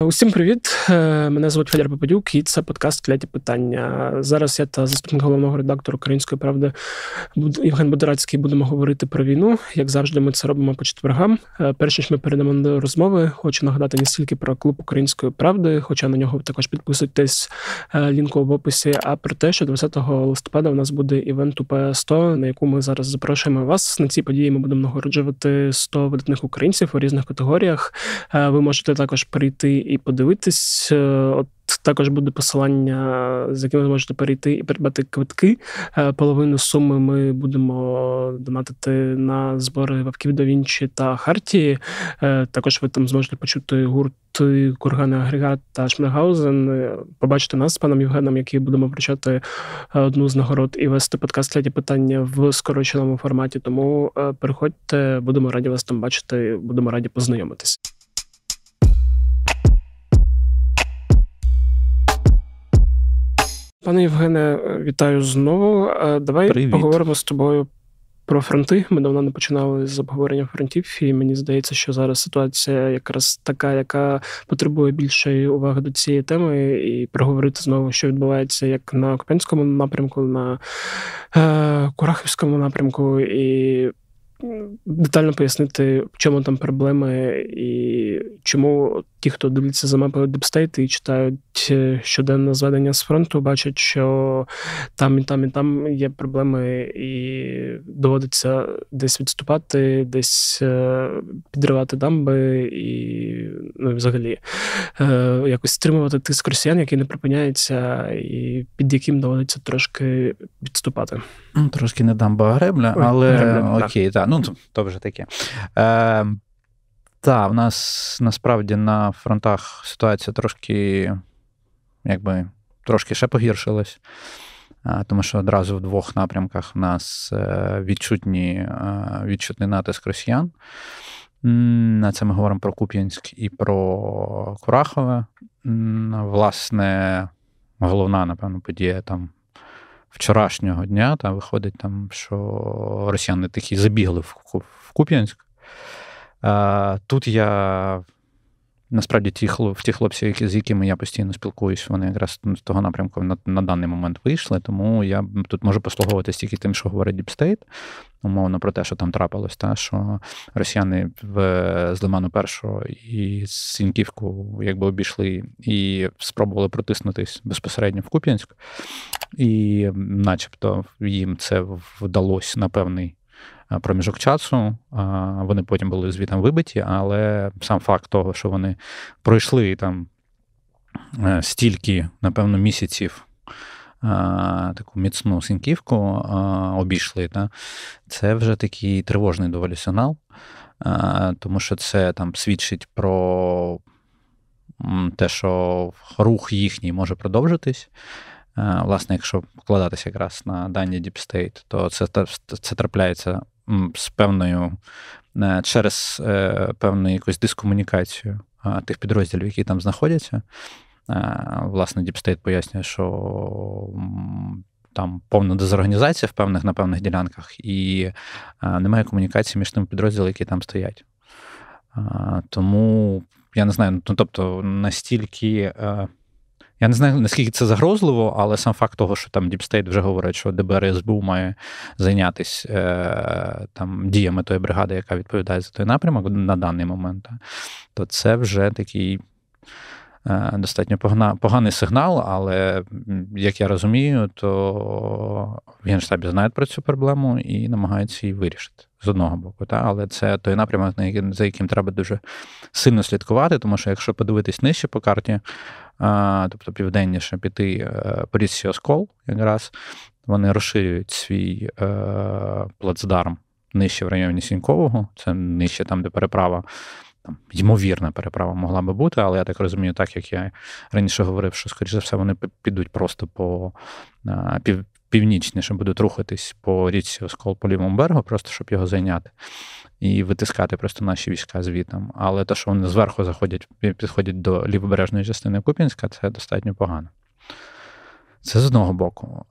Усім привіт! Е, мене звуть Федір Попадюк, і це подкаст Кляті питання. Зараз я та заступник головного редактора Української правди Євген Бодорацький будемо говорити про війну. Як завжди, ми це робимо по четвергам. Е, перш ніж ми перейдемо до розмови, хочу нагадати не стільки про клуб української правди, хоча на нього також підписуйтесь е, лінку в описі. А про те, що 20 листопада у нас буде івент УП 100 на яку ми зараз запрошуємо вас. На цій події ми будемо нагороджувати 100 видатних українців у різних категоріях. Ви можете також прийти і подивитись. Е, от також буде посилання, з яким ви можете перейти і придбати квитки. Е, половину суми ми будемо донатити на збори Вавків до Вінчі та Хартії. Е, також ви там зможете почути гурт Кургани Агрегат та Шмлегаузен. Побачити нас з паном Євгеном, який будемо вручати одну з нагород і вести подкаст «Кляті питання в скороченому форматі. Тому переходьте, будемо раді вас там бачити, будемо раді познайомитись. Пане Євгене, вітаю знову. Е, давай Привіт. поговоримо з тобою про фронти. Ми давно не починали з обговорення фронтів, і мені здається, що зараз ситуація якраз така, яка потребує більшої уваги до цієї теми, і проговорити знову, що відбувається як на Куп'янському напрямку, на е, Курахівському напрямку. і детально пояснити, в чому там проблеми, і чому ті, хто дивляться за мапою Deep State і читають е, щоденне зведення з фронту, бачать, що там і там, і там є проблеми, і доводиться десь відступати, десь е, підривати дамби, і ну, взагалі е, якось стримувати тиск росіян, який не припиняється, і під яким доводиться трошки відступати. Ну, трошки не дамба а гребля, але гребля, окей, так. Ну, то вже таке. Е, Так, в нас насправді на фронтах ситуація трошки, якби, трошки ще погіршилась. Тому що одразу в двох напрямках в нас е, відчутні, е, відчутний натиск росіян. На це ми говоримо про Куп'янськ і про Курахове. Власне, головна, напевно, подія там вчорашнього дня там виходить, там, що росіяни такі забігли в Куп'янськ. Тут я Насправді, ті хлоп, ті хлопці, які, з якими я постійно спілкуюсь, вони якраз з того напрямку на на даний момент вийшли. Тому я тут можу послуговуватися тільки тим, що говорить State, умовно про те, що там трапилось, та що росіяни в з Лиману Першого і з Сіньківку якби обійшли і спробували протиснутись безпосередньо в Куп'янськ, і, начебто, їм це вдалося на певний проміжок часу. Вони потім були звітом вибиті, але сам факт того, що вони пройшли там е, стільки, напевно, місяців. Таку міцну сінківку обійшли, та, це вже такий тривожний доволі сигнал, тому що це там свідчить про те, що рух їхній може продовжитись. Власне, якщо покладатися якраз на дані Deep State, то це це трапляється з певною е, через е, певну якусь дискомунікацію тих підрозділів, які там знаходяться. Е, власне, Deep State пояснює, що там повна дезорганізація в певних на певних ділянках, і немає комунікації між тими підрозділами, які там стоять. Тому я не знаю, ну тобто настільки я не знаю, наскільки це загрозливо, але сам факт того, що там DeepState вже говорить, що ДБР СБУ має зайнятися е, там діями тої бригади, яка відповідає за той напрямок на даний момент, то це вже такий. Е, достатньо поганий сигнал, але як я розумію, то в Генштабі знають про цю проблему і намагаються її вирішити з одного боку. Та? Але це той напрямок, за яким треба дуже сильно слідкувати, тому що якщо подивитись нижче по карті, тобто південніше піти е, Оскол, якраз вони розширюють свій е, плацдарм нижче в районі Сінькового, це нижче там, де переправа. Там, ймовірна переправа могла би бути, але я так розумію, так як я раніше говорив, що, скоріш за все, вони підуть просто по пів, північніше, будуть рухатись по річці Оскол по лівому берегу, просто щоб його зайняти і витискати просто наші війська звітом. Але те, що вони зверху заходять, підходять до лівобережної частини Купінська, це достатньо погано. Це з одного боку.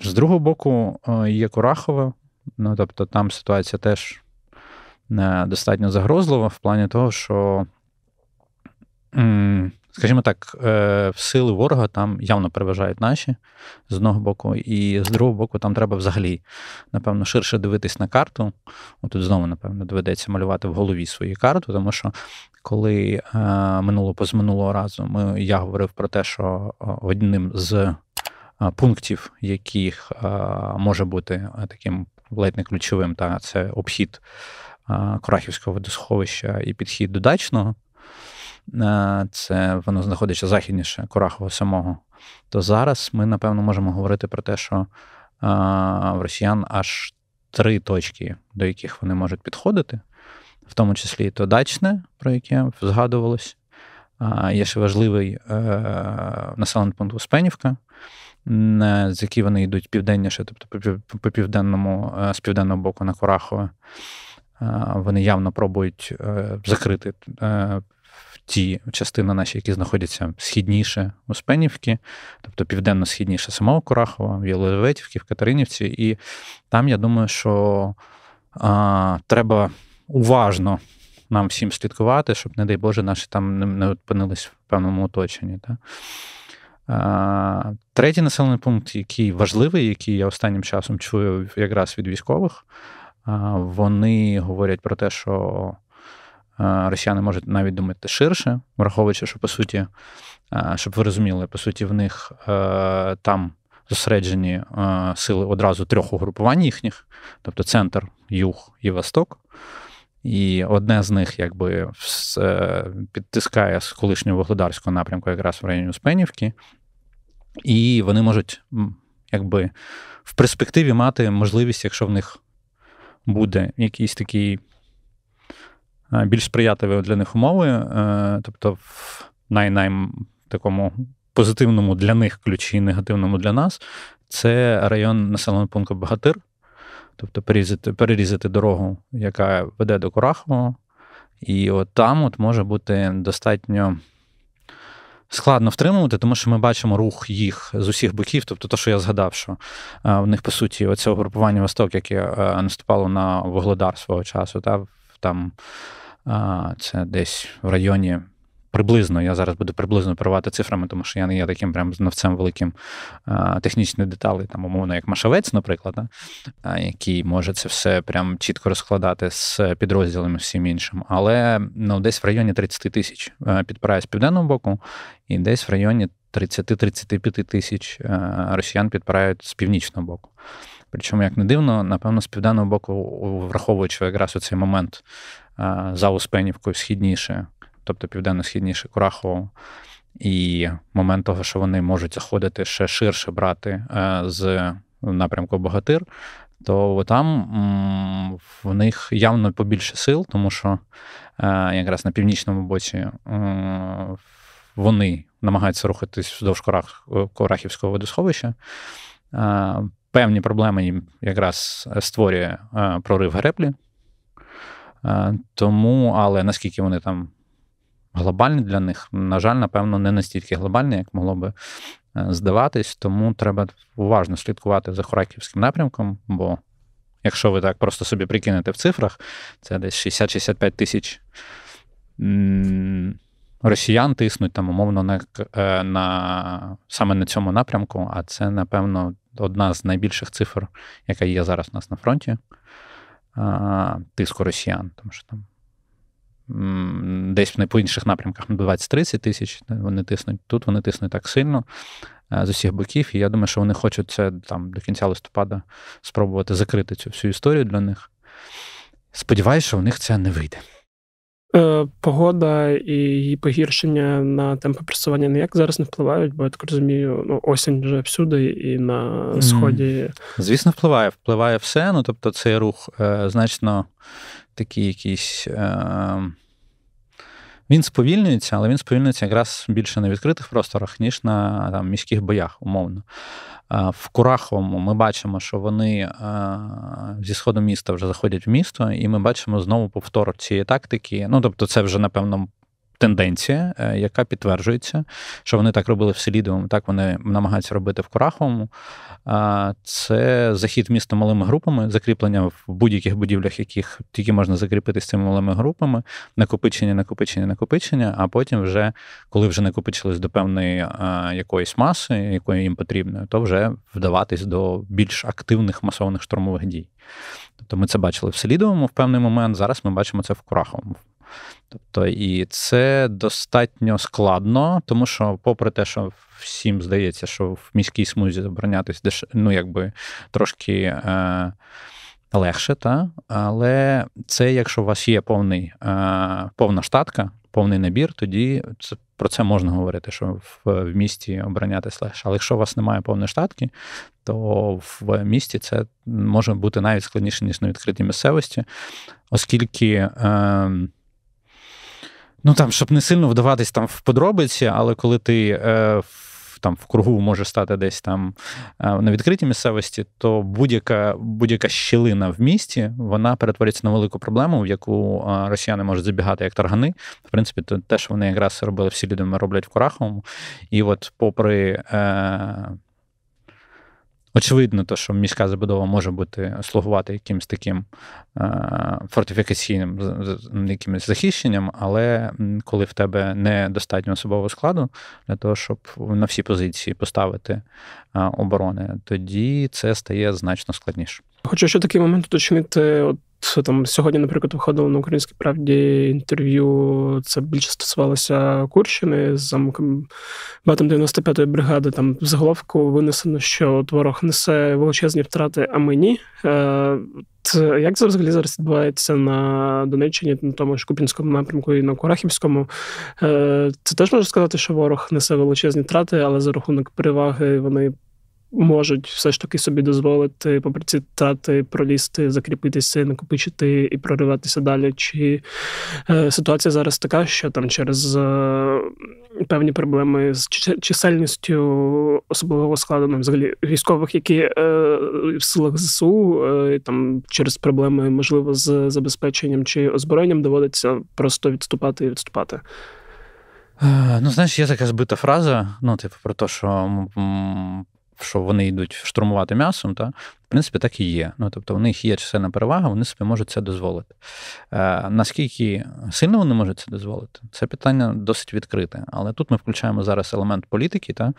З другого боку, є Курахове. Ну, тобто, там ситуація теж е, достатньо загрозлива в плані того, що скажімо так, е, сили ворога там явно переважають наші з одного боку, і з другого боку, там треба взагалі, напевно, ширше дивитись на карту. Тут знову, напевно, доведеться малювати в голові свою карту, тому що коли е, минуло позминулого разу ми, я говорив про те, що одним з пунктів, яких може бути таким ледь не ключовим, та це обхід Корахівського водосховища і підхід до дачного. Це воно знаходиться західніше Корахова самого. То зараз ми, напевно, можемо говорити про те, що в росіян аж три точки, до яких вони можуть підходити, в тому числі то дачне, про яке згадувалось. Є ще важливий е, населений пункт Успенівка, з який вони йдуть південніше, тобто по південному, е, з південного боку на Корахове. Вони явно пробують е, закрити ті частини наші, які знаходяться східніше Успенівки, тобто південно-східніше самого Корахова, в Єлизаветівці, в Катеринівці. І там я думаю, що а, треба уважно нам всім слідкувати, щоб, не дай Боже, наші там не опинились в певному оточенні. Так? А, Третій населений пункт, який важливий, який я останнім часом чую якраз від військових, вони говорять про те, що росіяни можуть навіть думати ширше, враховуючи, що по суті, щоб ви розуміли, по суті, в них е, там зосереджені е, сили одразу трьох угрупувань їхніх, тобто центр, юг і восток. І одне з них якби е, підтискає з колишнього вугледарського напрямку, якраз в районі Успенівки, і вони можуть якби в перспективі мати можливість, якщо в них буде якийсь такий більш сприятливі для них умови, е, тобто в най-най такому позитивному для них ключі, негативному для нас, це район населеного пункту Багатир, тобто перерізати, перерізати дорогу, яка веде до Курахового. І от там от може бути достатньо. Складно втримувати, тому що ми бачимо рух їх з усіх боків. Тобто, те, що я згадав, що в них, по суті, оце угрупування Восток, яке наступало на Вогледар свого часу, та там це десь в районі. Приблизно, я зараз буду приблизно перевати цифрами, тому що я не є таким прям знавцем великим технічних деталей, там, умовно, як Машавець, наприклад, а, який може це все прям чітко розкладати з підрозділами всім іншим. Але ну, десь в районі 30 тисяч підпирає з південного боку, і десь в районі 30-35 тисяч росіян підпирають з північного боку. Причому, як не дивно, напевно, з південного боку, враховуючи якраз у цей момент за Успенівкою східніше, тобто південно-східніше Курахово, і момент того, що вони можуть заходити ще ширше брати з напрямку Богатир, то там в них явно побільше сил, тому що якраз на північному боці вони намагаються рухатись вздовж Корахівського водосховища певні проблеми їм якраз створює е, прорив греблі. Е, тому, але наскільки вони там глобальні для них, на жаль, напевно, не настільки глобальні, як могло би е, здаватись, тому треба уважно слідкувати за Хораківським напрямком, бо якщо ви так просто собі прикинете в цифрах, це десь 60-65 тисяч росіян тиснуть там умовно на, на саме на цьому напрямку, а це, напевно, одна з найбільших цифр, яка є зараз у нас на фронті, тиску росіян. Тому що там десь по інших напрямках 20-30 тисяч вони тиснуть. Тут вони тиснуть так сильно з усіх боків. І я думаю, що вони хочуть це там до кінця листопада спробувати закрити цю всю історію для них. Сподіваюсь, що в них це не вийде. Е, погода і її погіршення на темпи просування ніяк зараз не впливають, бо я так розумію, ну осінь вже всюди і на сході. Звісно, впливає. Впливає все. Ну тобто, цей рух е, значно такий якийсь. Е, він сповільнюється, але він сповільнюється якраз більше на відкритих просторах, ніж на там, міських боях, умовно. В Кураховому ми бачимо, що вони зі сходу міста вже заходять в місто, і ми бачимо знову повтор цієї тактики. Ну, тобто, це вже, напевно, тенденція, е, яка підтверджується, що вони так робили в Селідовому, так вони намагаються робити в Кураховому. Це захід міста малими групами, закріплення в будь-яких будівлях, яких тільки можна закріпити з цими малими групами, накопичення, накопичення, накопичення. А потім, вже, коли вже накопичились до певної якоїсь маси, якої їм потрібно, то вже вдаватись до більш активних масових штурмових дій. Тобто ми це бачили в Селідовому в певний момент. Зараз ми бачимо це в Кураховому. Тобто, і це достатньо складно, тому що, попри те, що всім здається, що в міській смузі заборонятись деш... ну, якби трошки е... легше, та? але це, якщо у вас є повний, е... повна штатка, повний набір, тоді це. Про це можна говорити, що в, місті оборонятись легше. Але якщо у вас немає повної штатки, то в місті це може бути навіть складніше, ніж на відкритій місцевості, оскільки. Е, Ну там, щоб не сильно вдаватись там в подробиці, але коли ти е, там в кругу може стати десь там е, на відкритій місцевості, то будь-яка будь-яка щілина в місті вона перетворюється на велику проблему, в яку е, росіяни можуть забігати як таргани. В принципі, те, що вони якраз робили всі людьми, роблять в Кураховому. І от, попри. Е, Очевидно, то, що міська забудова може бути слугувати якимось таким е, фортифікаційним якимось захищенням, але коли в тебе недостатньо особового складу для того, щоб на всі позиції поставити е, оборони, тоді це стає значно складніше. Хочу ще такий момент уточнити. От там сьогодні, наприклад, виходило на українській правді інтерв'ю. Це більше стосувалося Курщини з замком батом 95-ї бригади. Там в заголовку винесено, що ворог несе величезні втрати, а мені. Е, як це взагалі зараз відбувається на Донеччині, на тому ж Купінському напрямку і на Курахівському? Е, це теж можна сказати, що ворог несе величезні втрати, але за рахунок переваги вони можуть все ж таки собі дозволити, попри пролізти, закріпитися, накопичити і прориватися далі. Чи е, ситуація зараз така, що там через е, певні проблеми з чисельністю особового складу, ну, взагалі військових, які е, в силах ЗСУ, е, там через проблеми, можливо, з забезпеченням чи озброєнням доводиться просто відступати і відступати. Е, ну, знаєш, є така збита фраза, ну, типу, про те, що що вони йдуть штурмувати м'ясом, та, в принципі, так і є. Ну, Тобто, у них є чисельна перевага, вони собі можуть це дозволити. Е, Наскільки сильно вони можуть це дозволити? Це питання досить відкрите. Але тут ми включаємо зараз елемент політики, та?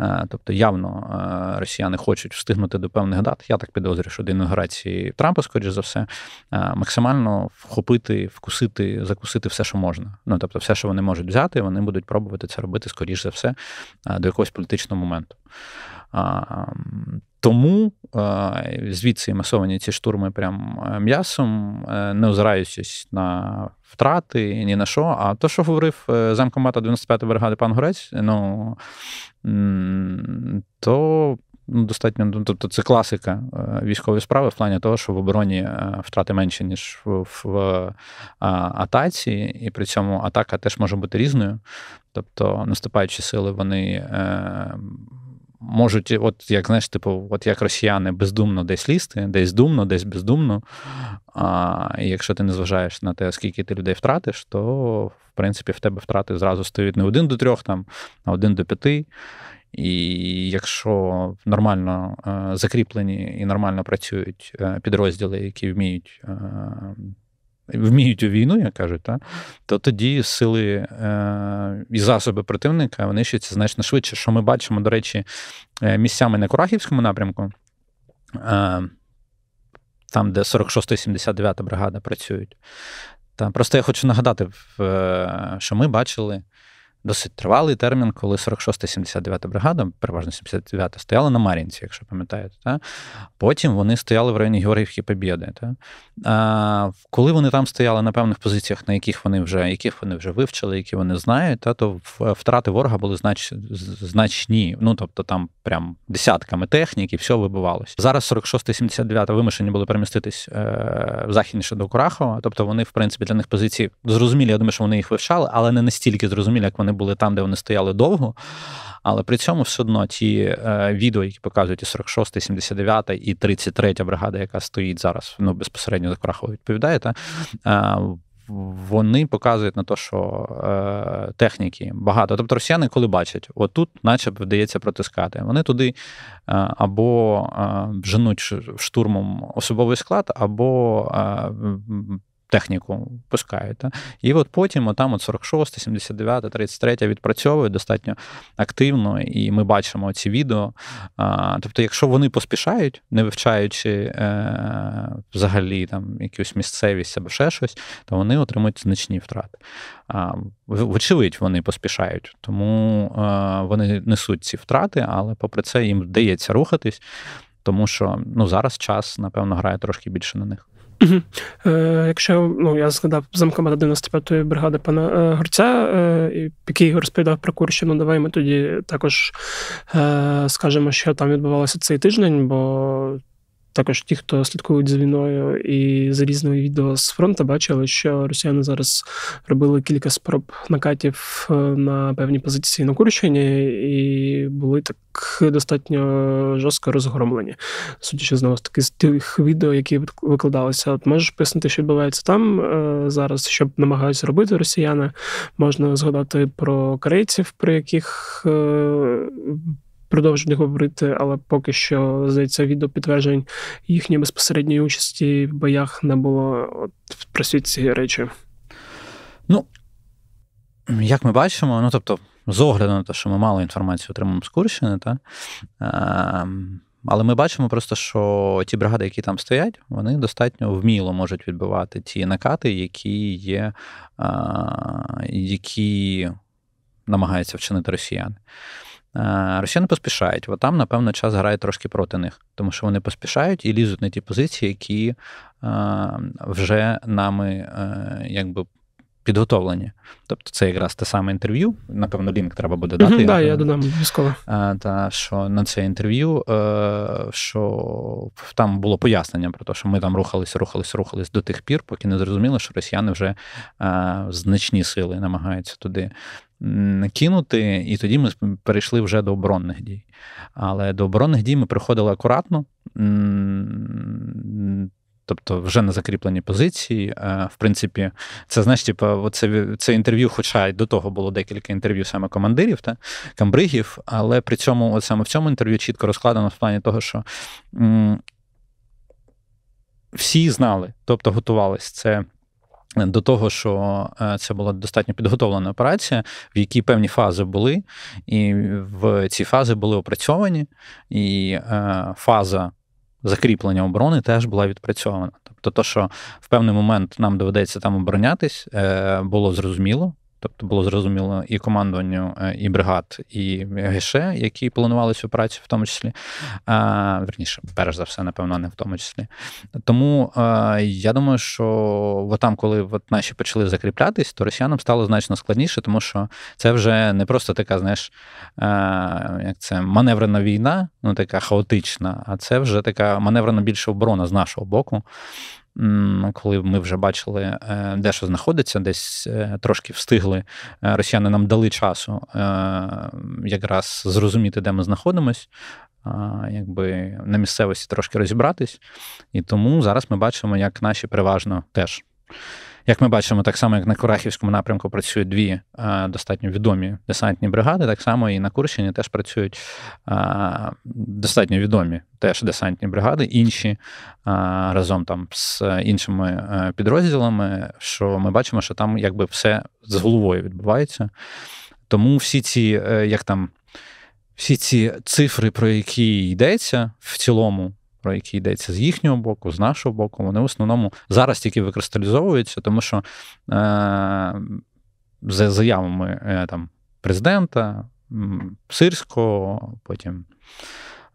Е, тобто, явно е, росіяни хочуть встигнути до певних дат. Я так підозрюю, що до інаугурації Трампа, скоріш за все, е, максимально вхопити, вкусити, закусити все, що можна. Ну, тобто, все, що вони можуть взяти, вони будуть пробувати це робити, скоріш за все, е, до якогось політичного моменту. Тому звідси масовані ці штурми прям е, м'ясом, е, не озираючись на втрати ні на що. А то, що говорив е, замкомата 95-ї бригади пан Горець, ну то ну, достатньо ну, тобто це класика військової справи в плані того, що в обороні втрати менші, ніж в, в атаці, і при цьому атака теж може бути різною. Тобто наступаючі сили, вони можуть, от як знаєш, типу, от як росіяни бездумно десь лізти, десь думно, десь бездумно. А якщо ти не зважаєш на те, скільки ти людей втратиш, то в принципі в тебе втрати зразу стають не один до трьох, там, а один до п'яти. І якщо нормально е, закріплені і нормально працюють е, підрозділи, які вміють е, вміють у війну, як кажуть, та, то тоді сили е, і засоби противника ще значно швидше. Що ми бачимо, до речі, е, місцями на Курахівському напрямку, е, там, де 46-79 бригада працюють. Та, Просто я хочу нагадати, е, що ми бачили досить тривалий термін, коли 46-79 бригада, переважно 79-та, стояла на Мар'їнці, якщо пам'ятаєте. Та? Потім вони стояли в районі Георгіївки Побєди. Та? А, Коли вони там стояли на певних позиціях, на яких вони вже яких вони вже вивчили, які вони знають, та, то втрати ворога були знач, значні. Ну, тобто там прям десятками технік і все вибивалося. Зараз 46-79 вимушені були переміститись е, західніше до Курахова. Тобто вони, в принципі, для них позиції зрозумілі, я думаю, що вони їх вивчали, але не настільки зрозумілі, як вони були там, де вони стояли довго. Але при цьому все одно ті е, відео, які показують і 46, 79 і 33 бригада, яка стоїть зараз, ну безпосередньо за Крахово відповідає, та, е, вони показують на те, що е, техніки багато. Тобто росіяни, коли бачать, отут, наче вдається протискати, вони туди е, або е, женуть штурмом особовий склад, або е, техніку пускають. Та? І от потім отам от 46, 79, 33 відпрацьовують достатньо активно, і ми бачимо ці відео. Тобто, якщо вони поспішають, не вивчаючи е, взагалі там якусь місцевість або ще щось, то вони отримують значні втрати. Вочевидь, вони поспішають, тому е, вони несуть ці втрати, але попри це їм вдається рухатись, тому що ну, зараз час, напевно, грає трошки більше на них. Е, Якщо ну я згадав замкомата 95-ї бригади пана е, Горця, е, який розповідав про Курщину, давай ми тоді також скажемо, що там відбувалося цей тиждень, бо також ті, хто слідкують за війною і за різними відео з фронту, бачили, що росіяни зараз робили кілька спроб накатів е, на певні позиції на Курщині, і були так достатньо жорстко розгромлені. Судячи знову ж таки з тих відео, які викладалися. От можеш пояснити, що відбувається там е, зараз, що намагаються робити росіяни. Можна згадати про корейців, про яких. Продовжують говорити, але поки що здається, відео підтверджень їхньої безпосередньої участі в боях не було От про всі ці речі. Ну, як ми бачимо, ну тобто, з огляду на те, що ми мало інформації отримуємо з Курщини, та, е, але ми бачимо просто, що ті бригади, які там стоять, вони достатньо вміло можуть відбивати ті накати, які є, е, які намагаються вчинити росіяни. Е, росіяни поспішають, От там, напевно, час грає трошки проти них, тому що вони поспішають і лізуть на ті позиції, які е, вже нами е, якби підготовлені. Тобто це якраз те саме інтерв'ю. Напевно, лінк треба буде дати. Так, я додам обов'язково. Та що на це інтерв'ю, що там було пояснення про те, що ми там рухалися, рухалися, рухалися до тих пір, поки не зрозуміло, що росіяни вже значні сили намагаються туди кинути, і тоді ми перейшли вже до оборонних дій. Але до оборонних дій ми приходили акуратно. Тобто вже на закріплені позиції. Е, в принципі, це знаєш, типу, це, це інтерв'ю, хоча й до того було декілька інтерв'ю саме командирів та камбригів, але при цьому, от саме в цьому інтерв'ю чітко розкладено в плані того, що всі знали, тобто готувалися. Це до того, що е, це була достатньо підготовлена операція, в якій певні фази були, і в ці фази були опрацьовані, і е, фаза закріплення оборони теж була відпрацьована. Тобто, то, що в певний момент нам доведеться там оборонятись, е, було зрозуміло. Тобто було зрозуміло і командуванню, е, і бригад, і ГШ, які планували цю працю, в тому числі. А, Верніше, перш за все, напевно, не в тому числі. Тому а, я думаю, що там, коли от наші почали закріплятись, то росіянам стало значно складніше, тому що це вже не просто така, знаєш, а, як це маневрена війна, ну така хаотична, а це вже така маневрена більша оборона з нашого боку коли ми вже бачили, е, де що знаходиться, десь е, трошки встигли. Е, росіяни нам дали часу якраз зрозуміти, де ми знаходимось. Якби на місцевості трошки розібратись, і тому зараз ми бачимо, як наші переважно теж як ми бачимо, так само, як на Курахівському напрямку працюють дві а, достатньо відомі десантні бригади, так само і на Курщині теж працюють а, достатньо відомі теж десантні бригади, інші а, разом там з іншими підрозділами. Що ми бачимо, що там якби все з головою відбувається. Тому всі ці, е, як там, всі ці цифри, про які йдеться в цілому про які йдеться з їхнього боку, з нашого боку, вони в основному зараз тільки викристалізовуються, тому що е, за заявами е, там, президента, Сирського, потім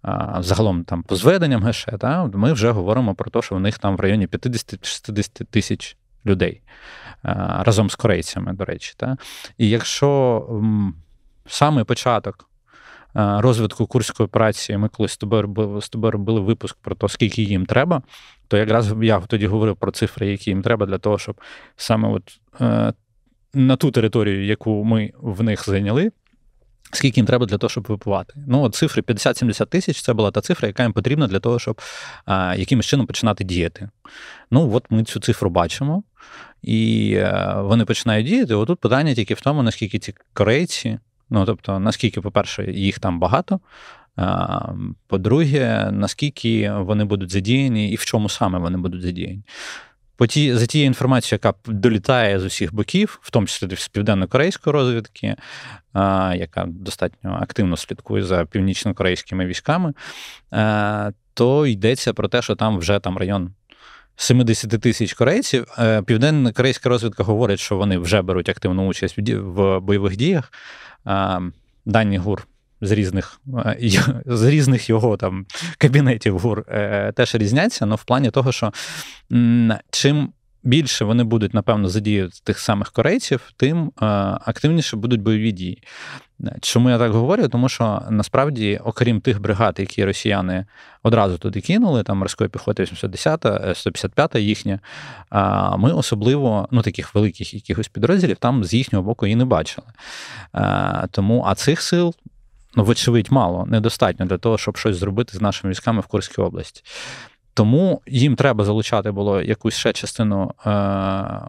е, загалом там по зведенням ГШ, та, ми вже говоримо про те, що в них там в районі 50-60 тисяч людей е, разом з корейцями, до речі. Та. І якщо саме початок розвитку курської операції, ми колись з тобою з тобою робили випуск про те, скільки їм треба, то якраз я тоді говорив про цифри, які їм треба для того, щоб саме от е, на ту територію, яку ми в них зайняли. Скільки їм треба для того, щоб випивати? Ну, от цифри 50-70 тисяч це була та цифра, яка їм потрібна для того, щоб а, якимось чином починати діяти. Ну, от ми цю цифру бачимо. і е, вони починають діяти. Отут питання тільки в тому, наскільки ці корейці, ну тобто, наскільки, по-перше, їх там багато. По-друге, наскільки вони будуть задіяні і в чому саме вони будуть задіяні. По ті, За тією інформацією, яка долітає з усіх боків, в тому числі з південно-корейської розвідки, яка достатньо активно слідкує за північно-корейськими військами, то йдеться про те, що там вже там район 70 тисяч корейців. Е, південна корейська розвідка говорить, що вони вже беруть активну участь в бойових діях. Дані ГУР з різних е, з різних його там кабінетів ГУР е, теж різняться, але в плані того, що чим більше вони будуть, напевно, задіяти тих самих корейців, тим активніше будуть бойові дії. Чому я так говорю? Тому що насправді, окрім тих бригад, які росіяни одразу туди кинули, там морської піхоти 810-155-та, їхня, ми особливо ну, таких великих якихось підрозділів там з їхнього боку і не бачили. Тому а цих сил. Ну, вочевидь, мало, недостатньо для того, щоб щось зробити з нашими військами в Курській області. Тому їм треба залучати було якусь ще частину е,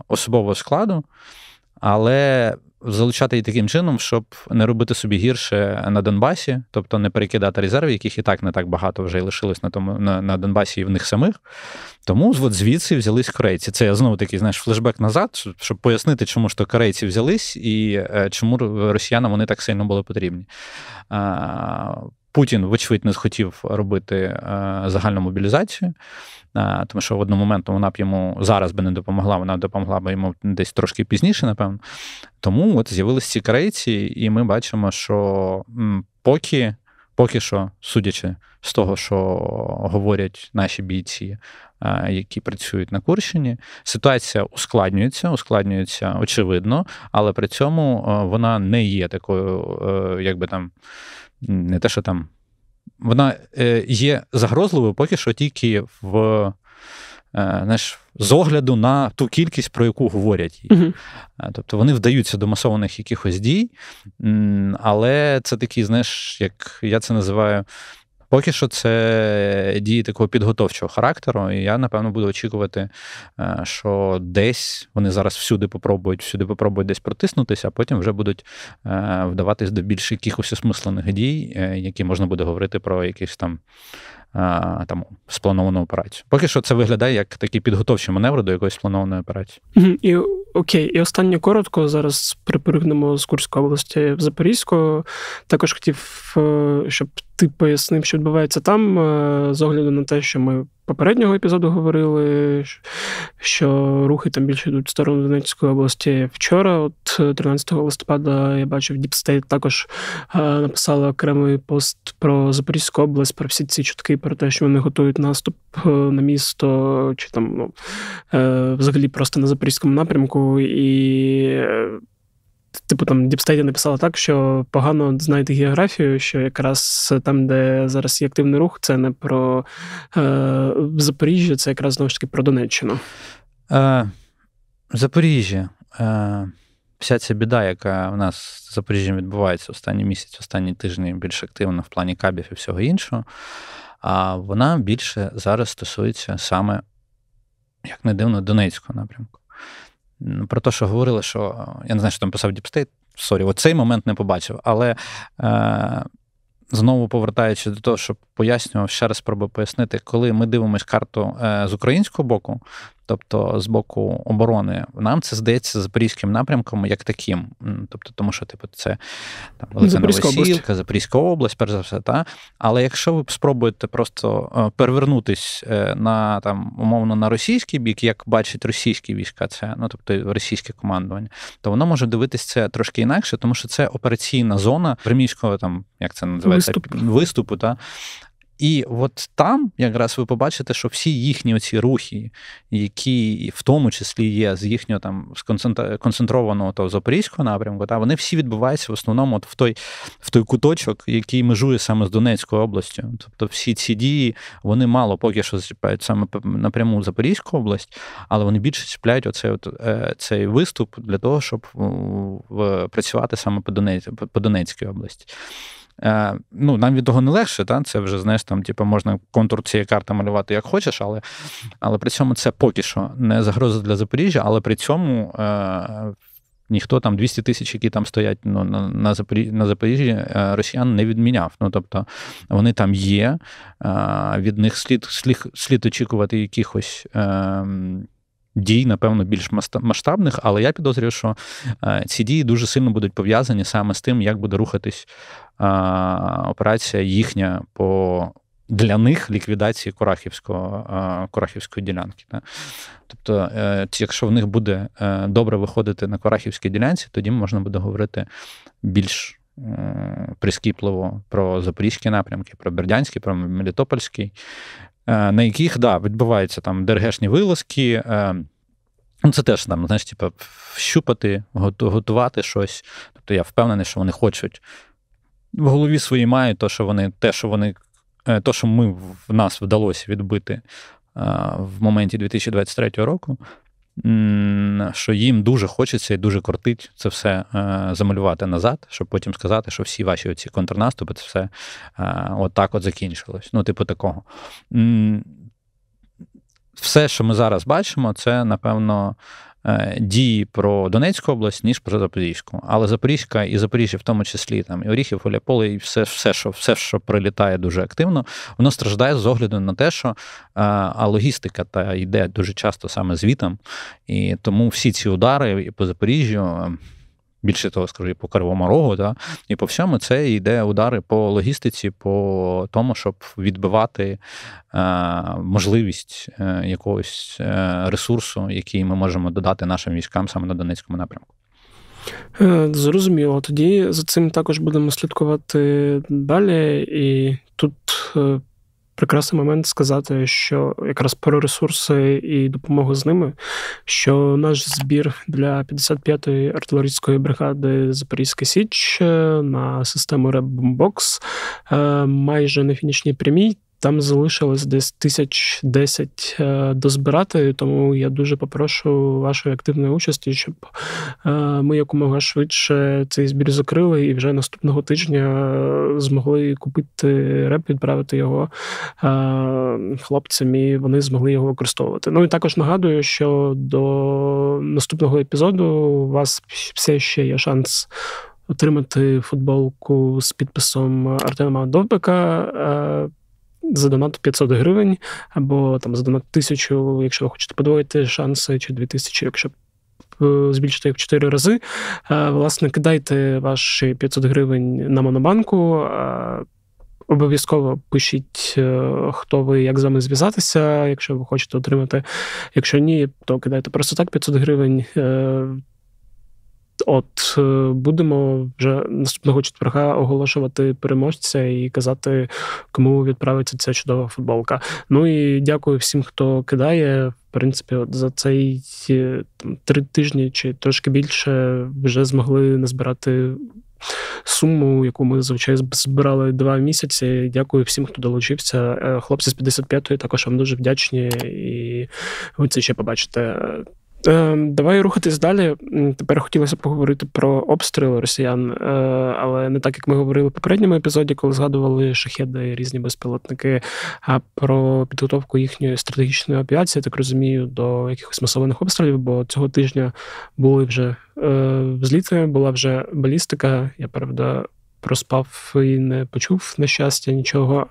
особового складу, але залучати її таким чином, щоб не робити собі гірше на Донбасі, тобто не перекидати резерви, яких і так не так багато вже й лишилось на тому на, на Донбасі і в них самих. Тому от звідси взялись корейці. Це я знову такий знаєш, флешбек назад, щоб пояснити, чому ж то корейці взялись і е, чому росіянам вони так сильно були потрібні. Путін, вочевидь, не схотів робити е, загальну мобілізацію, е, тому що в одному моменту вона б йому зараз би не допомогла, вона допомогла б йому десь трошки пізніше, напевно. Тому от з'явилися ці корейці, і ми бачимо, що поки поки що, судячи з того, що говорять наші бійці, е, які працюють на Курщині, ситуація ускладнюється, ускладнюється очевидно, але при цьому вона не є такою, якби там не те, що там. Вона е, є загрозливою поки що тільки в е, знаєш, з огляду на ту кількість, про яку говорять її. Uh-huh. Тобто вони вдаються до масованих якихось дій, але це такий, знаєш, як я це називаю Поки що це дії такого підготовчого характеру, і я напевно буду очікувати, е, що десь вони зараз всюди попробують, всюди попробують десь протиснутися, а потім вже будуть е, вдаватись до більш якихось осмислених дій, е, які можна буде говорити про якісь там там сплановану операцію. Поки що це виглядає як такий підготовчий маневр до якоїсь спланованої операції. І окей, і останнє коротко зараз припригнемо з Курської області в Запорізьку. Також хотів, щоб ти пояснив, що відбувається там, з огляду на те, що ми попереднього епізоду говорили, що рухи там більше йдуть в сторону Донецької області. Вчора, от 13 листопада, я бачив, DeepState також написали окремий пост про Запорізьку область, про всі ці чутки, про те, що вони готують наступ на місто, чи там ну, е, взагалі просто на Запорізькому напрямку. І Типу там DeepState написала так, що погано знаєте географію, що якраз там, де зараз є активний рух, це не про е, Запоріжжя, це якраз знову ж таки про Донеччину. Е, Запоріжжя. Е, Вся ця біда, яка в нас з Запоріжжям відбувається останній місяць, останні тижні більш активно в плані кабів і всього іншого. А вона більше зараз стосується саме, як не дивно, Донецького напрямку про те, що говорили, що я не знаю, що там писав DeepState, sorry, оцей момент не побачив. Але е, знову повертаючи до того, щоб пояснював, ще раз спробую пояснити, коли ми дивимося карту е, з українського боку, тобто з боку оборони, нам це здається запорізьким напрямком як таким. Тобто, тому що, типу, це там велика Новосілка, Запорізька область, перш за все, та. Але якщо ви спробуєте просто е, перевернутись е, на там, умовно на російський бік, як бачить російські війська, це ну тобто російське командування, то воно може дивитися це трошки інакше, тому що це операційна зона приміського там, як це називається, виступу, виступу та. І от там якраз ви побачите, що всі їхні оці рухи, які в тому числі є з їхнього там концентрованого того запорізького напрямку, та вони всі відбуваються в основному от в той в той куточок, який межує саме з Донецькою областю. Тобто всі ці дії вони мало поки що зачіпають саме напряму Запорізьку область, але вони більше чіпляють оцей от, е, цей виступ для того, щоб працювати саме по Донецькій області. Е, ну, Нам від того не легше, та? це вже знаєш, там, типу, можна контур цієї карти малювати як хочеш, але але при цьому це поки що не загроза для Запоріжжя, але при цьому. Е, Ніхто там 200 тисяч, які там стоять ну, на на, Запоріжжі, на Запоріжжі, е, росіян не відміняв. Ну тобто вони там є, від них слід слід, слід очікувати якихось ем, дій, напевно, більш масштабних, але я підозрюю, що е, ці дії дуже сильно будуть пов'язані саме з тим, як буде рухатись операція їхня по. Для них ліквідації Курахівського, Курахівської ділянки. Тобто, е, якщо в них буде е, добре виходити на Курахівській ділянці, тоді можна буде говорити більш прискіпливо про запорізькі напрямки, про Бердянський, про Мелітопольський, на яких да, відбуваються там дергешні вилазки. Е, ну, Це теж там, знаєш, типу, вщупати, готувати щось. Тобто я впевнений, що вони хочуть. В голові своїй мають те, що вони, те, що вони, е, то, що ми в нас вдалося відбити в моменті 2023 року що їм дуже хочеться і дуже кортить це все е, замалювати назад, щоб потім сказати, що всі ваші оці контрнаступи, це все е, от от закінчилось. Ну, типу, такого. Все, що ми зараз бачимо, це напевно дії про Донецьку область, ніж про Запорізьку. Але Запорізька і Запоріжжя, в тому числі там і Оріхів, Оляполе, і все, все, що все, що прилітає дуже активно, воно страждає з огляду на те, що а логістика та йде дуже часто саме звітом. І тому всі ці удари і по Запоріжжю більше того, скажу, по Кривому Рогу, да? і по всьому це йде удари по логістиці, по тому, щоб відбивати е, можливість е, якогось е, ресурсу, який ми можемо додати нашим військам саме на Донецькому напрямку. Е, зрозуміло. Тоді за цим також будемо слідкувати далі. І тут е, прекрасний момент сказати, що якраз про ресурси і допомогу з ними, що наш збір для 55-ї артилерійської бригади Запорізька Січ е, на систему Реббомбокс майже на фінішній прямій. Там залишилось десь тисяч десять е, дозбирати, тому я дуже попрошу вашої активної участі, щоб е, ми якомога швидше цей збір закрили і вже наступного тижня змогли купити реп, відправити його е, хлопцям, і вони змогли його використовувати. Ну і також нагадую, що до наступного епізоду у вас все ще є шанс. Отримати футболку з підписом Артема Довбика за донат 500 гривень, або там за донат 1000, якщо ви хочете подвоїти шанси, чи 2000, якщо е, збільшити їх в 4 рази. Е, власне, кидайте ваші 500 гривень на монобанку. Е, обов'язково пишіть, хто ви, як з вами зв'язатися, якщо ви хочете отримати. Якщо ні, то кидайте просто так 500 гривень. От е, будемо вже наступного четверга оголошувати переможця і казати, кому відправиться ця чудова футболка. Ну і дякую всім, хто кидає. В принципі, от за цей е, там три тижні чи трошки більше вже змогли назбирати. Суму, яку ми звичайно збирали два місяці. Дякую всім, хто долучився. Е, хлопці з 55-ї також вам дуже вдячні, і ви це ще побачите. Ем, давай рухатись далі. Тепер хотілося поговорити про обстріли росіян, е, але не так як ми говорили в попередньому епізоді, коли згадували шахеди, різні безпілотники, а про підготовку їхньої стратегічної авіації, так розумію, до якихось масованих обстрілів, бо цього тижня були вже е, зліти, була вже балістика. Я правда проспав і не почув на щастя нічого.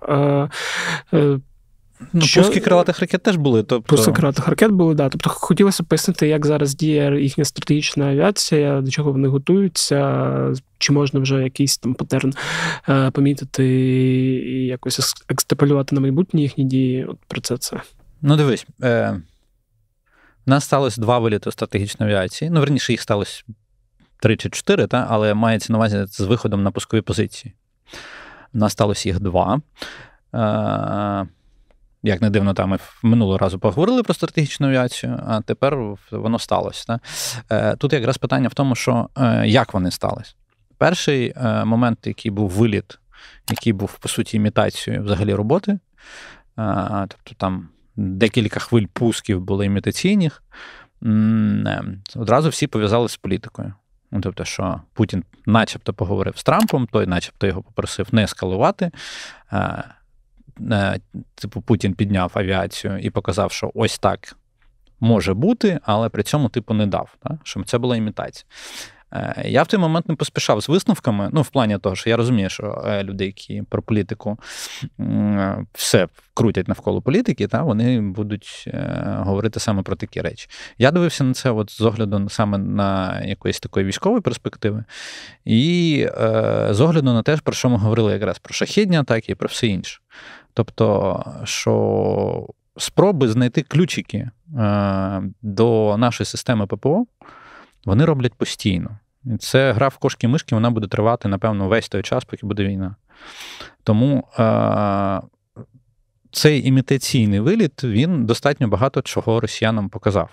Ну, Що... Пуски крилатих ракет теж були. Тобто... Пуски крилатих ракет були, да. Тобто хотілося пояснити, як зараз діє їхня стратегічна авіація, до чого вони готуються, чи можна вже якийсь там патерн е, помітити і якось екстраполювати на майбутні їхні дії. От про це це. Ну, дивись, е, у нас сталося два виліти стратегічної авіації. Ну, верніше, їх сталося три чи чотири, та? але мається на увазі з виходом на пускові позиції. У нас сталося їх два. Е, як не дивно, там ми минулого разу поговорили про стратегічну авіацію, а тепер воно сталося. Так? Е, тут якраз питання в тому, що е, як вони сталися. Перший е, момент, який був виліт, який був, по суті, імітацією взагалі роботи, тобто там декілька хвиль пусків були імітаційних, одразу всі пов'язали з політикою. Ну, тобто, що Путін, начебто, поговорив з Трампом, той, начебто, його попросив не ескалувати. Е, типу, Путін підняв авіацію і показав, що ось так може бути, але при цьому, типу, не дав. Так? Що це була імітація. Е, я в той момент не поспішав з висновками. Ну, в плані того, що я розумію, що е, люди, які про політику все крутять навколо політики, та вони будуть говорити саме про такі речі. Я дивився на це от з огляду саме на якоїсь такої військової перспективи, і з огляду на те, про що ми говорили якраз про шахідні атаки і про все інше. Тобто, що спроби знайти ключики до нашої системи ППО вони роблять постійно. І це гра в кошки мишки вона буде тривати, напевно, весь той час, поки буде війна. Тому е- цей імітаційний виліт він достатньо багато чого росіянам показав.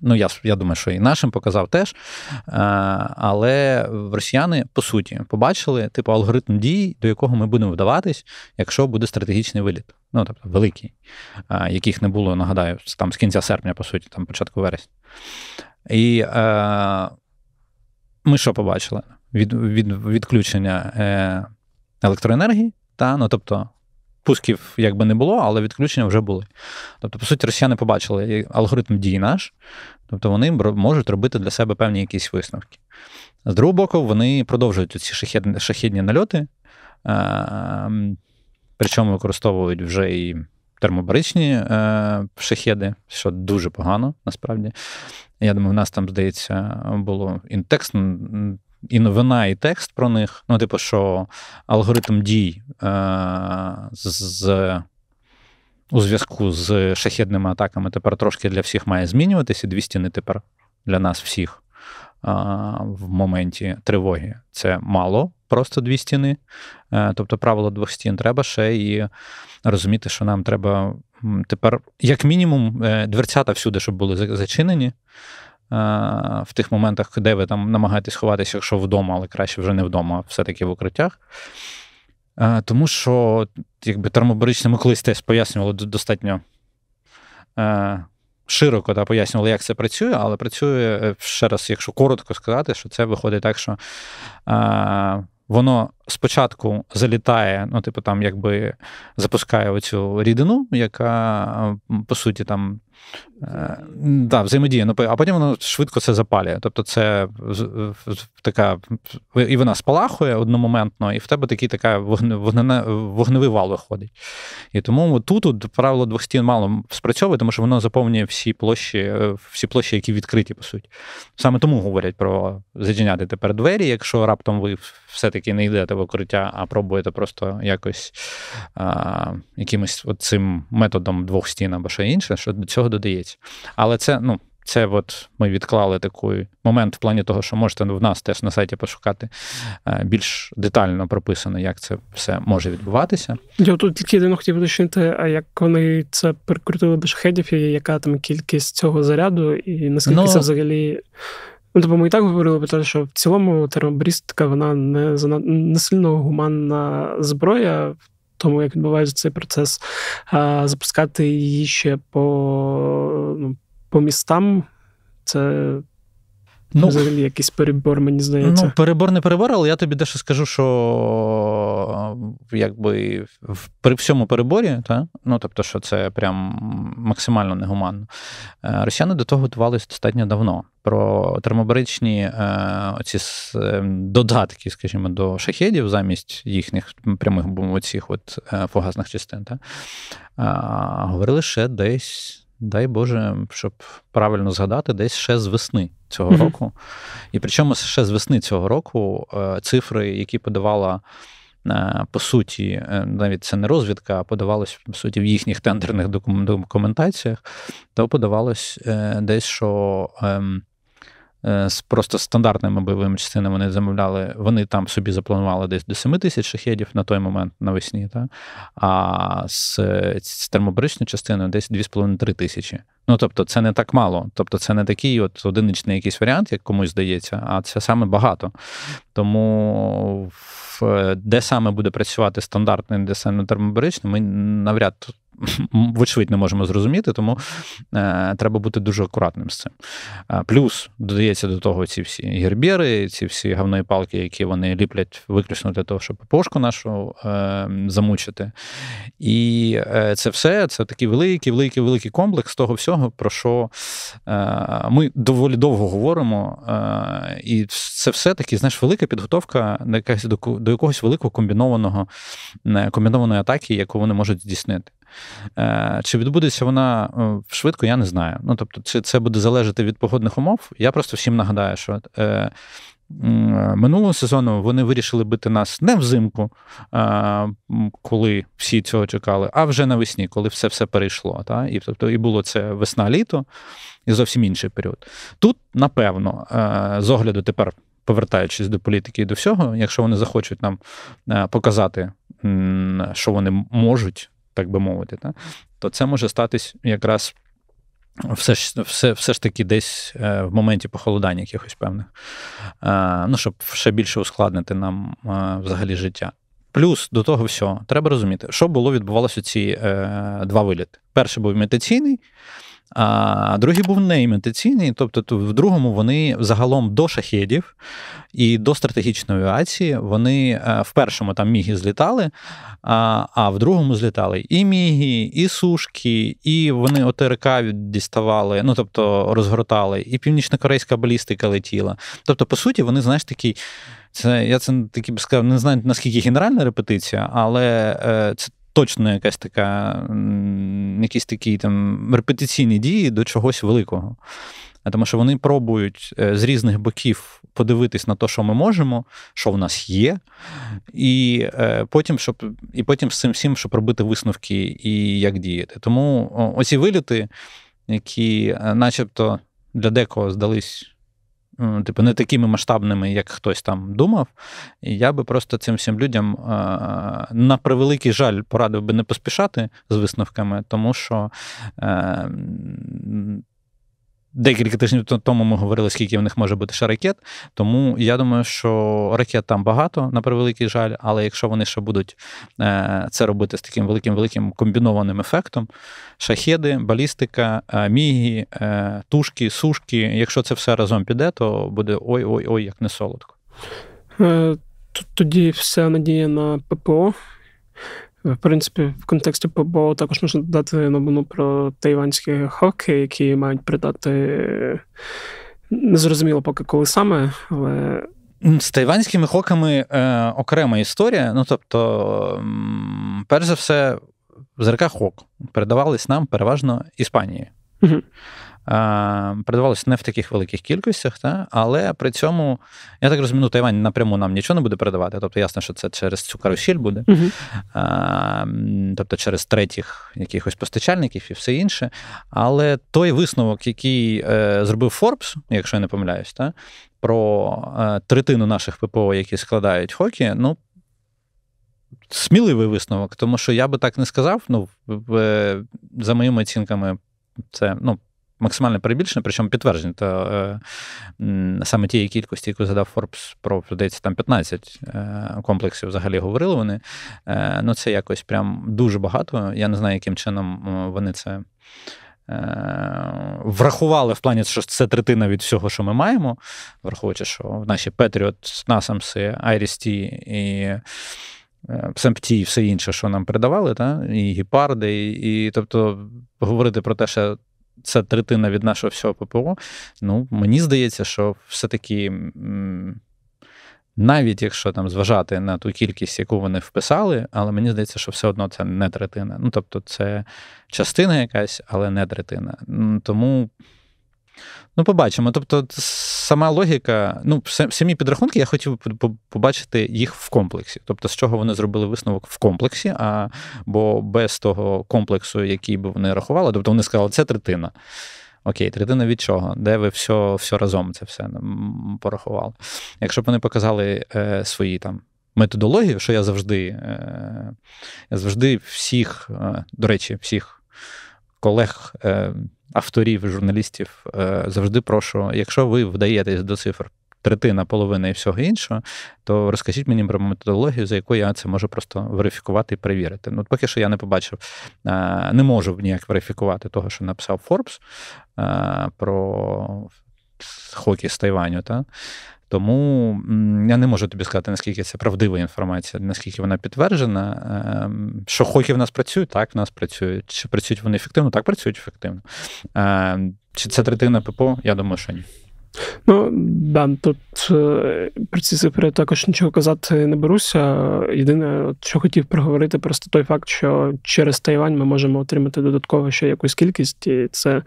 Ну, я я думаю, що і нашим показав теж. Е, але росіяни, по суті, побачили типу алгоритм дій, до якого ми будемо вдаватись, якщо буде стратегічний виліт. Ну, тобто, великий, яких не було, нагадаю, там з кінця серпня, по суті, там початку вересня. І е, ми що побачили? Від, від, Відключення е, електроенергії, та, ну, тобто пусків якби не було, але відключення вже були. Тобто, по суті, росіяни побачили алгоритм дій наш, тобто вони можуть робити для себе певні якісь висновки. З другого боку, вони продовжують ці шахідні, шахідні нальоти, е, причому використовують вже і термобаричні е, шахеди, що дуже погано насправді. Я думаю, в нас там, здається, було і текст, і новина, і текст про них. Ну, типу, що алгоритм дій е, з. У зв'язку з шахідними атаками тепер трошки для всіх має змінюватися. Дві стіни тепер для нас всіх в моменті тривоги. Це мало, просто дві стіни. Е, тобто, правило двох стін треба ще і розуміти, що нам треба тепер, як мінімум, е, дверцята всюди, щоб були зачинені. Е, в тих моментах, де ви там намагаєтесь ховатися, якщо вдома, але краще вже не вдома, а все-таки в укриттях. Тому що, якби термобарично, ми колись теж пояснювали достатньо широко та, пояснювали, як це працює, але працює е, ще раз, якщо коротко сказати, що це виходить так, що воно спочатку залітає, ну, типу, там, якби запускає оцю рідину, яка, по суті, там Е, да, взаємодія, ну, а потім воно швидко це запалює. Тобто, це така і вона спалахує одномоментно, і в тебе такий така вогнене, вогневий вал виходить. І тому тут, тут правило двох стін мало спрацьовує, тому що воно заповнює всі площі, е, всі площі, які відкриті, по суті. Саме тому говорять про зачиняти тепер двері, якщо раптом ви все-таки не йдете в укриття, а пробуєте просто якось а, якимось цим методом двох стін або що інше, що до цього додається. Але це, ну. Це от ми відклали такий момент в плані того, що можете в нас теж на сайті пошукати е, більш детально прописано, як це все може відбуватися. Я тут тільки єдино хотів уточнити, а як вони це перекрутили до шахедів, і яка там кількість цього заряду, і наскільки ну, це взагалі Ну, тобто ми і так говорили про те, що в цілому термобрістика вона не не сильно гуманна зброя, тому як відбувається цей процес, запускати її ще по, ну, по містам. Це Ну, Взагалі якийсь перебор, мені здається. Ну, перебор не перебор, але я тобі дещо скажу, що якби при всьому переборі, та, ну тобто, що це прям максимально негуманно, е, росіяни до того готувалися достатньо давно. Про термобаричні е, оці е, додатки, скажімо, до шахедів замість їхніх прямих оцих от фугасних частин, та, говорили ще десь дай Боже, щоб правильно згадати, десь ще з весни цього mm-hmm. року. І причому ще з весни цього року е, цифри, які подавала. Е, по суті, е, навіть це не розвідка, а подавалось, по суті, в їхніх тендерних документаціях, то подавалось десь, що ем, з просто стандартними бойовими частинами вони замовляли, вони там собі запланували десь до 7 тисяч шахедів на той момент навесні, та? а з, з термобаричною частиною десь 2,5-3 тисячі. Ну, тобто, це не так мало. Тобто, це не такий от одиничний якийсь варіант, як комусь здається, а це саме багато. Тому де саме буде працювати стандартний десантно термобаричний, ми навряд вочевидь не можемо зрозуміти, тому е, треба бути дуже акуратним з цим. Плюс додається до того ці всі гербєри, ці всі гавної палки, які вони ліплять виключно для того, щоб пошку нашу е, замучити. І е, це все це такий великий, великий, великий комплекс того всього, про що е, ми доволі довго говоримо. Е, і це все таки, знаєш, велика підготовка до, якогось великого комбінованого е, комбінованої атаки, яку вони можуть здійснити. Е, чи відбудеться вона е, швидко, я не знаю. Ну, тобто, чи це буде залежати від погодних умов? Я просто всім нагадаю, що. Е, минулого сезону вони вирішили бити нас не взимку, коли всі цього чекали, а вже навесні, коли все все перейшло. Та? І тобто, і було це весна-літо і зовсім інший період. Тут, напевно, з огляду тепер, повертаючись до політики і до всього, якщо вони захочуть нам показати, що вони можуть так би мовити, та, то це може статись якраз все ж все, все ж таки десь е, в моменті похолодання якихось певних, е, ну, щоб ще більше ускладнити нам е, взагалі життя. Плюс до того всього, треба розуміти, що було відбувалося ці два виліти. Перший був імітаційний, а другий був неімітаційний, тобто в другому вони загалом до шахедів і до стратегічної авіації вони е, в першому там міги злітали, а а в другому злітали і міги, і сушки, і вони ОТРК діставали, ну тобто розгортали, і північно-корейська балістика летіла. Тобто, по суті, вони, знаєш, такі. Це я це таки б сказав, не знаю наскільки генеральна репетиція, але е, це точно якась така, якісь такі там репетиційні дії до чогось великого. Тому що вони пробують е, з різних боків подивитись на те, що ми можемо, що в нас є, і е, потім щоб, і потім з цим всім, щоб робити висновки і як діяти. Тому оці виліти, які, е, начебто, для декого здались типу, не такими масштабними, як хтось там думав. І я би просто цим всім людям, на превеликий жаль, порадив би не поспішати з висновками, тому що. Декілька тижнів тому ми говорили, скільки в них може бути ще ракет. Тому я думаю, що ракет там багато, на превеликий жаль, але якщо вони ще будуть е, це робити з таким великим великим комбінованим ефектом: шахеди, балістика, е, міги, е, тушки, сушки, якщо це все разом піде, то буде ой-ой-ой, як не солодко. Тоді вся надія на ППО. В принципі, в контексті ПБО також можна додати новину про тайванські хоки, які мають придати незрозуміло поки коли саме, але. З тайванськими хоками е, окрема історія. Ну, тобто, перш за все, ЗРК Хок передавались нам переважно Іспанії. Угу передавалося не в таких великих кількостях, та? але при цьому, я так розумію, ну, Тайвань напряму нам нічого не буде передавати. Тобто, ясно, що це через цю карусіль буде, uh а, тобто через третіх якихось постачальників і все інше. Але той висновок, який е, зробив Forbes, якщо я не помиляюсь, та? про е, третину наших ППО, які складають хокі, ну. Сміливий висновок, тому що я би так не сказав. Ну, в, за моїми оцінками, це ну, максимально перебільшено, причому підтвердження. Та, е, саме тієї кількості, яку задав Forbes про здається, там 15 е, комплексів взагалі говорили вони. Е, ну, це якось прям дуже багато. Я не знаю, яким чином вони це. Врахували в плані, що це третина від всього, що ми маємо, враховуючи, що в наші Patriot, Насамси, IRIS-T і СМПТ і все інше, що нам передавали, та? і гепарди, і, і тобто говорити про те, що це третина від нашого всього ППО. Ну, мені здається, що все-таки. Навіть якщо там зважати на ту кількість, яку вони вписали, але мені здається, що все одно це не третина. Ну, тобто, це частина якась, але не третина. Тому Ну, побачимо. Тобто, сама логіка, ну, самі підрахунки, я хотів побачити їх в комплексі. Тобто, з чого вони зробили висновок в комплексі, а бо без того комплексу, який би вони рахували, тобто вони сказали, це третина. Окей, третина від чого? Де ви все все разом це все порахували? Якщо б вони показали е, свої там методології, що я завжди, е, я завжди всіх, е, до речі, всіх колег. Е, авторів, журналістів е, завжди прошу, якщо ви вдаєтесь до цифр третина, половина і всього іншого, то розкажіть мені про методологію, за якою я це можу просто верифікувати і перевірити. Ну, поки що я не побачив, не можу ніяк верифікувати того, що написав Форбс про хокей з Тайваню. Та? Тому я не можу тобі сказати, наскільки це правдива інформація, наскільки вона підтверджена. Ем, що хоки в нас працюють, так в нас працюють. Чи працюють вони ефективно? Так працюють ефективно. Ем, чи це третина ППО? Я думаю, що ні. Ну, да, тут е, про ці цифри також нічого казати не беруся. Єдине, що хотів проговорити, просто той факт, що через Тайвань ми можемо отримати додатково ще якусь кількість, і це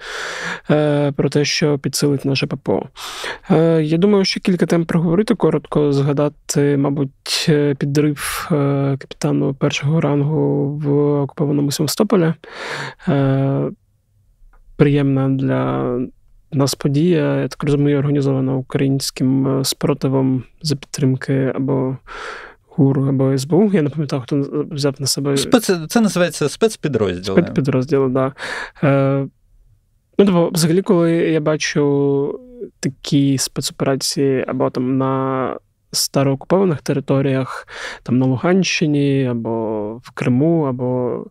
е, про те, що підсилить наше ППО. Е, Я думаю, що кілька тем проговорити коротко, згадати, мабуть, е, підрив е, капітану першого рангу в окупованому Севастополі. Е, Приємна для нас подія, я так розумію, організована українським е, спротивом за підтримки або ГУР, або СБУ. Я не пам'ятаю, хто взяв на себе. Спец... Це називається спецпідрозділ. Спецпідрозділ, так. Да. Е, Ну, тобто, взагалі, коли я бачу такі спецоперації або там на староокупованих територіях, там на Луганщині, або в Криму, або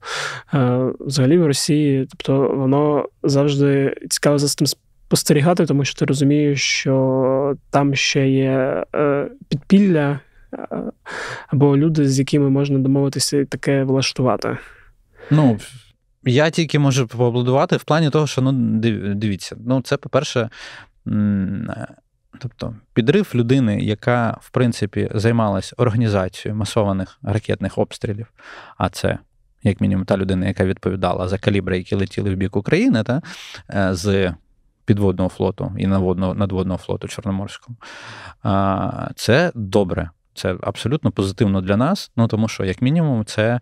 е, взагалі в Росії, тобто воно завжди цікаво за цим спостерігати, тому що ти розумієш, що там ще є е, підпілля е, або люди, з якими можна домовитися і таке влаштувати. Ну, я тільки можу поаплодувати в плані того, що ну, дивіться, ну, це, по-перше, тобто підрив людини, яка, в принципі, займалась організацією масованих ракетних обстрілів, а це. Як мінімум, та людина, яка відповідала за калібри, які летіли в бік України, та, е, з підводного флоту і надводного, флоту Чорноморського. Це добре. Це абсолютно позитивно для нас, ну тому що, як мінімум, це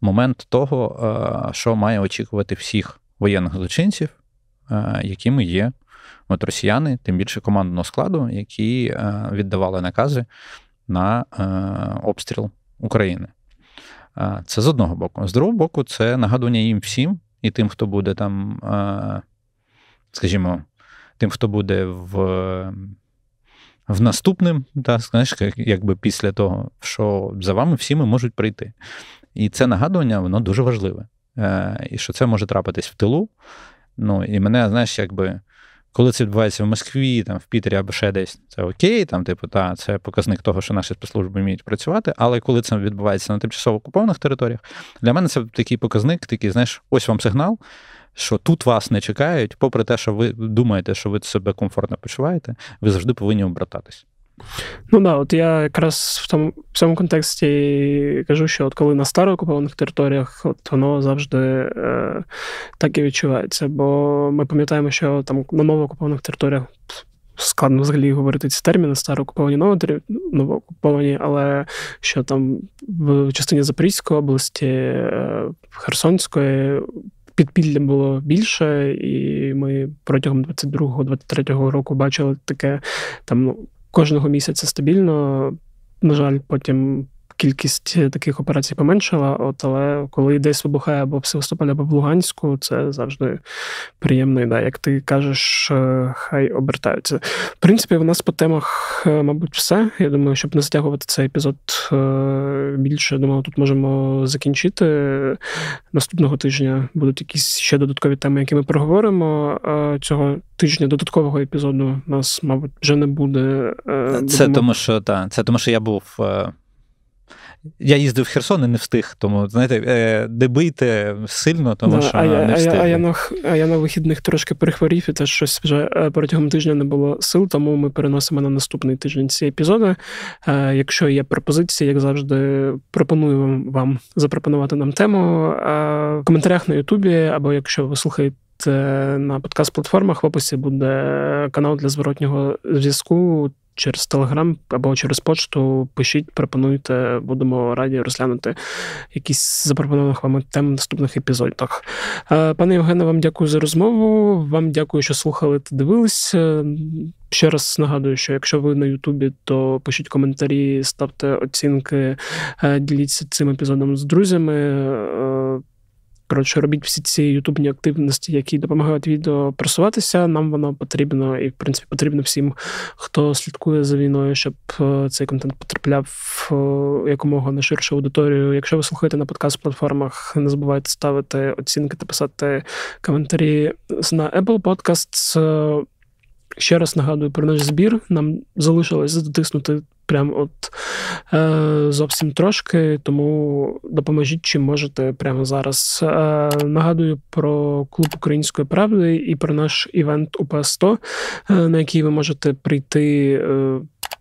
момент того, що має очікувати всіх воєнних злочинців, якими є от росіяни, тим більше командного складу, які віддавали накази на обстріл України. Це з одного боку. З другого боку, це нагадування їм всім і тим, хто буде там скажімо, тим, хто буде в в наступним, так, знаєш, якби після того, що за вами всіми можуть прийти. І це нагадування, воно дуже важливе. Е, І що це може трапитись в тилу. Ну, І мене, знаєш, якби. Коли це відбувається в Москві, там, в Пітері або ще десь, це окей, там, типу, та, це показник того, що наші спецслужби вміють працювати. Але коли це відбувається на тимчасово окупованих територіях, для мене це такий показник, такий, знаєш, ось вам сигнал, що тут вас не чекають, попри те, що ви думаєте, що ви себе комфортно почуваєте, ви завжди повинні обрататись. Ну да, от я якраз в тому в цьому контексті кажу, що от коли на староокупованих територіях, от воно завжди е, так і відчувається. Бо ми пам'ятаємо, що там на новоокупованих територіях складно взагалі говорити ці терміни, староокуповані, новоокуповані, але що там в частині Запорізької області, е, Херсонської підпілля було більше, і ми протягом 22-23 року бачили таке там ну, кожного місяця стабільно. На жаль, потім кількість таких операцій поменшала, от, але коли десь вибухає або в Севастополі, або в Луганську, це завжди приємно. І, да, як ти кажеш, е, хай обертаються. В принципі, в нас по темах, е, мабуть, все. Я думаю, щоб не затягувати цей епізод е, більше, думаю, тут можемо закінчити. Наступного тижня будуть якісь ще додаткові теми, які ми проговоримо. Цього тижня додаткового епізоду у нас, мабуть, вже не буде. Це Будемо... тому, що та, це тому, що я був. Я їздив в Херсон і не встиг, тому знаєте, е, не бийте сильно, тому да, що а не встиг. А, а, я на а я на вихідних трошки перехворів, і теж щось вже е, протягом тижня не було сил, тому ми переносимо на наступний тиждень ці епізоди. Е, якщо є пропозиції, як завжди, пропоную вам запропонувати нам тему в коментарях на Ютубі, або якщо ви слухаєте. На подкаст-платформах в описі буде канал для зворотнього зв'язку через Телеграм або через почту пишіть, пропонуйте, будемо раді розглянути якісь запропонованих вами тем в наступних епізодах. Е, пане Євгене, вам дякую за розмову. Вам дякую, що слухали та дивилися. Ще раз нагадую, що якщо ви на Ютубі, то пишіть коментарі, ставте оцінки, е, діліться цим епізодом з друзями. Коротше, робіть всі ці ютубні активності, які допомагають відео просуватися. Нам воно потрібно, і в принципі потрібно всім, хто слідкує за війною, щоб е, цей контент потрапляв в е, якомога на ширшу аудиторію. Якщо ви слухаєте на подкаст-платформах, не забувайте ставити оцінки та писати коментарі на Apple Podcasts. Е, ще раз нагадую про наш збір. Нам залишилось дотиснути прям от е, зовсім трошки, тому допоможіть, чим можете прямо зараз. Е, Нагадую про клуб української правди і про наш івент УП 100 е, на який ви можете прийти. Е,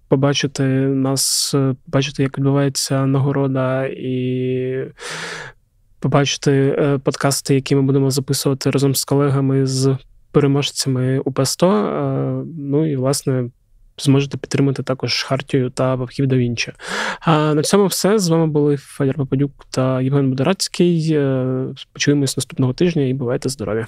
Побачити нас, е, побачити, як відбувається нагорода, і побачити е, подкасти, які ми будемо записувати разом з колегами з переможцями УП 100 Ну і власне зможете підтримати також Хартію та Вавхів до Вінча. А на цьому все. З вами були Федір Попадюк та Євген Будорацький. Е, почуємось наступного тижня і бувайте здорові!